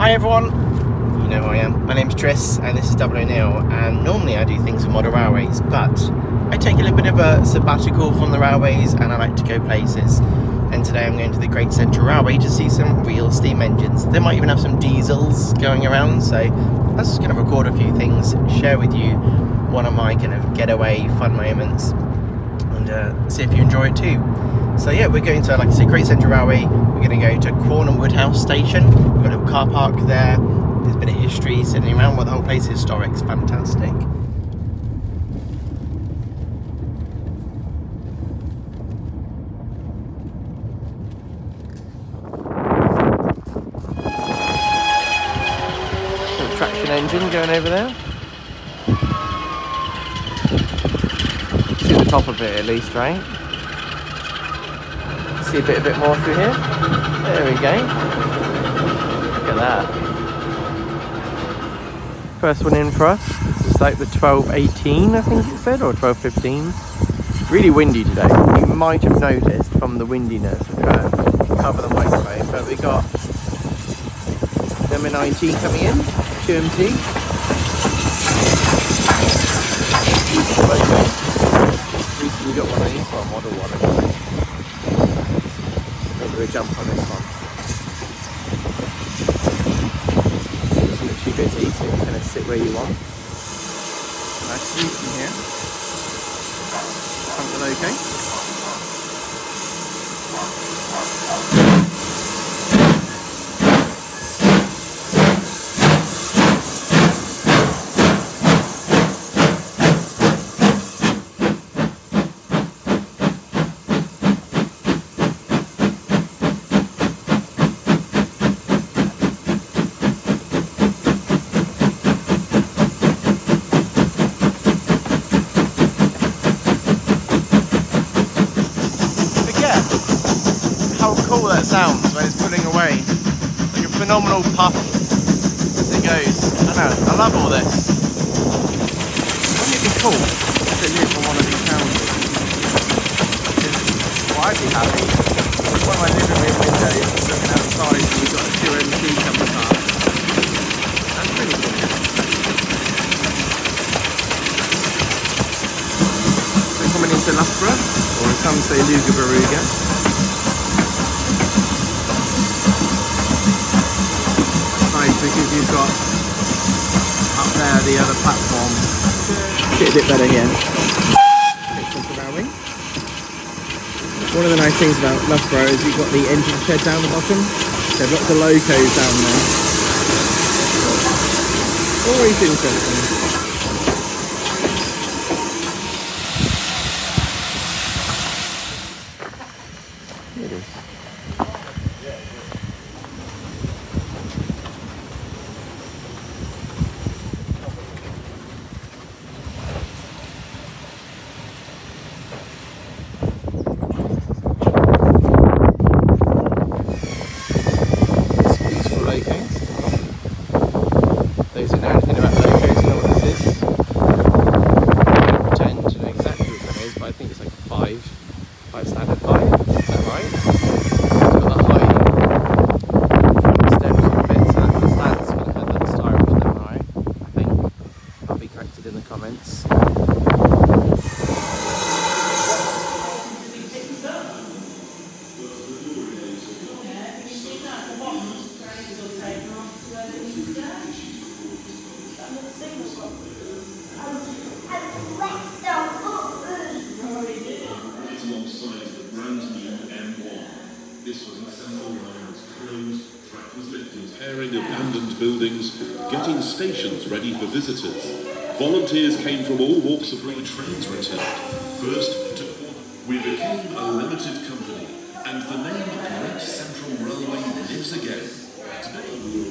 Hi everyone, you know who I am. My name's Tris and this is Double O Neal and normally I do things for model railways but I take a little bit of a sabbatical from the railways and I like to go places and today I'm going to the Great Central Railway to see some real steam engines. They might even have some diesels going around so I was just going to record a few things, share with you one of my kind of getaway fun moments and uh, see if you enjoy it too. So yeah, we're going to, like I say, Great Central Railway. We're going to go to Quorn and Woodhouse Station. We've got a little car park there. There's a bit of history sitting around where the whole place is historic. It's fantastic. Traction engine going over there. See the top of it at least, right? See a bit, a bit more through here. There we go. Look at that. First one in for us. This is like the 1218, I think it said, or 1215. Really windy today. You might have noticed from the windiness. We're going to cover the microphone, but we got number 19 coming in, 2MT. Recently got of these, well, model one anyway. Maybe we'll jump on this look too busy, so you can kind of sit where you want. Nice view from here. Something okay. forget how cool that sounds when it's pulling away. Like a phenomenal puff as it goes. I know, I love all this. Wouldn't it be cool to live on one of these houses? Well, I'd be happy. One of my living room windows looking outside and we've got a 2MT coming past. That's pretty cool. We're coming into Loughborough, or as some say Luga Baruga. Nice because you've got up there the other platform. Get a bit better here. One of the nice things about Loughborough is you've got the engine shed down the bottom. There's lots of locos down there. Always interesting. It is. It's beautiful locos. Those who know anything about locos know what this is. Pretend to know exactly what that is, but I think it's like five, five standard five. Is that right? It's got that high steps and bits. That the stands would have had that styrofoam in them, right? I think. I'll be corrected in the comments. Right alongside the brand new M1. This was a central line was closed, track was Abandoned buildings, getting stations ready for visitors. Volunteers came from all walks of life. Trains returned. First to. We became a limited company, and the name Great Central Railway lives again. Today,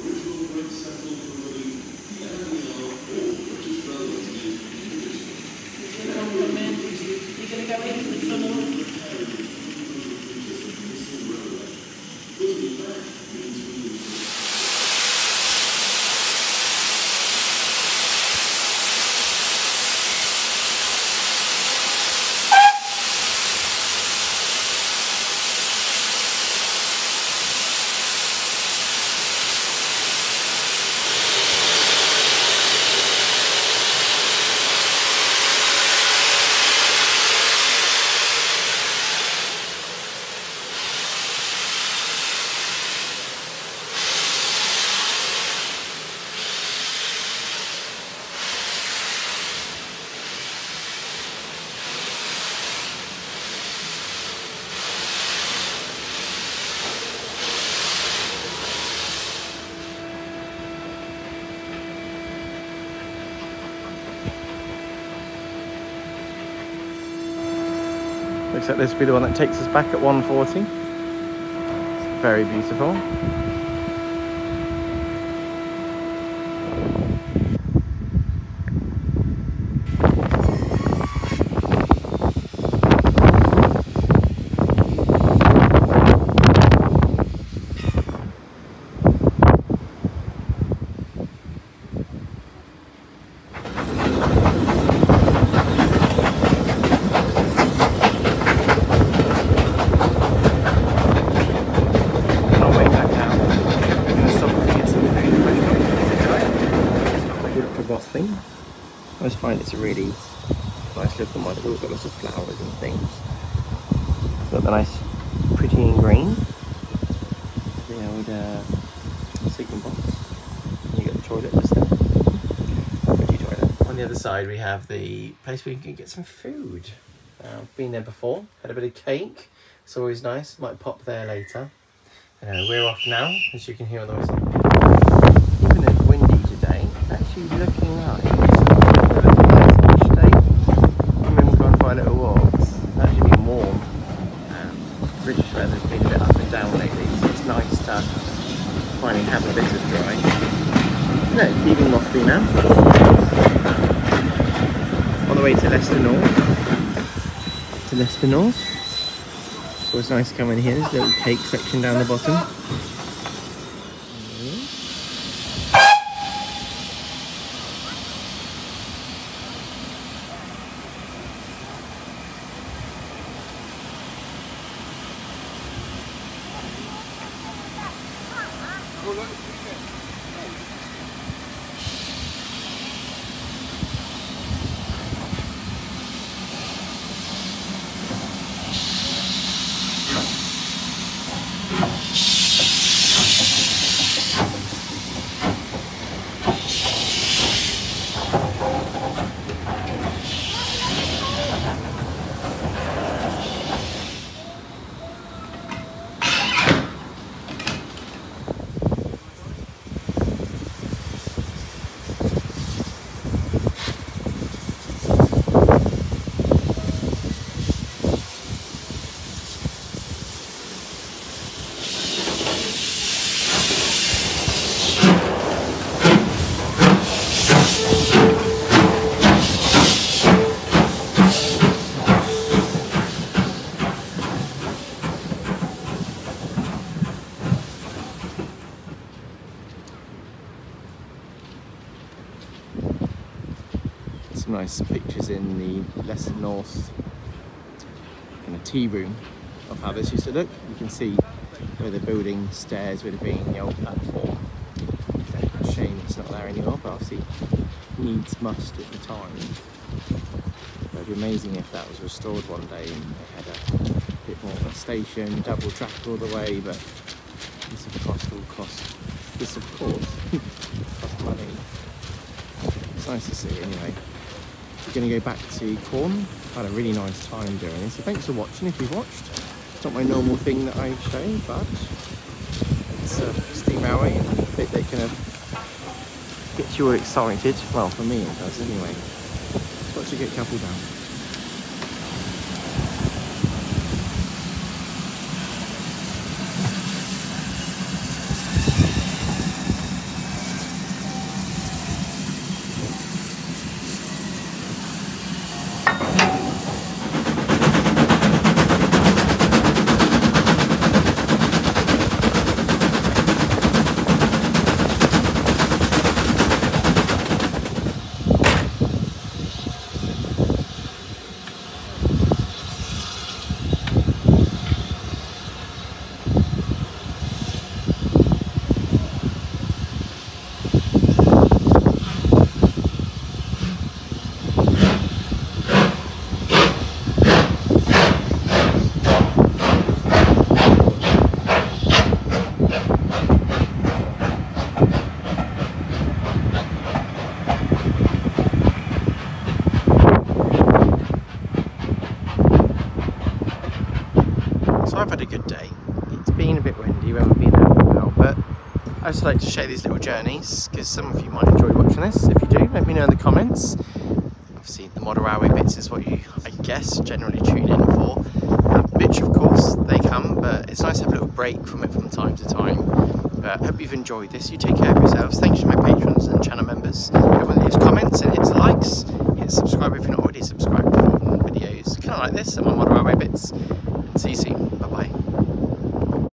Looks like this will be the one that takes us back at 140. It's Very beautiful. Can't wait back now. We're gonna stop to get some food at the restaurant. Is it right? It's not like a kebab thing. I always find it's a really nice looking one. It's got lots of flowers and things. Got the nice pretty and green. The old uh, sleeping box. You got the toilet just there. Toilet. On the other side we have the place where you can get some food. Uh, been there before, had a bit of cake. It's always nice. Might pop there later. Uh, we're off now, as you can hear on the whistle. Even it's windy today, actually looking like it's looking nice each day. When we've gone for our little walks, it's actually been warm. Um, British weather's been a bit up and down lately, so it's nice to finally have a bit of dry. No, leaving Rothley now. On the way to Leicester Leicester North. It's nice coming here. There's a little cake section down the bottom. Some nice pictures in the Leicester North kind of tea room of how this used to look. You can see where the building stairs would have been the old platform. It's a shame it's not there anymore, but obviously needs must at the time. But it'd be amazing if that was restored one day and they had a bit more of a station, double track all the way, but this of course will cost this of course cost money. It's nice to see anyway. Going to go back to Quorn. Had a really nice time doing it, So thanks for watching if you've watched. It's not my normal thing that I show, but it's a steam railway and a bit that kind of gets you all excited. Well, for me it does anyway. Watch a good couple down. Yeah. Just like to share these little journeys because some of you might enjoy watching this. If you do, let me know in the comments. Obviously, the model railway bits is what you, I guess, generally tune in for. which of course they come, but it's nice to have a little break from it from time to time. But I hope you've enjoyed this. You take care of yourselves. Thanks to my patrons and channel members. Everyone leaves comments and hits likes. Hit subscribe if you're not already subscribed for more videos kind of like this and my Model Railway bits. See you soon.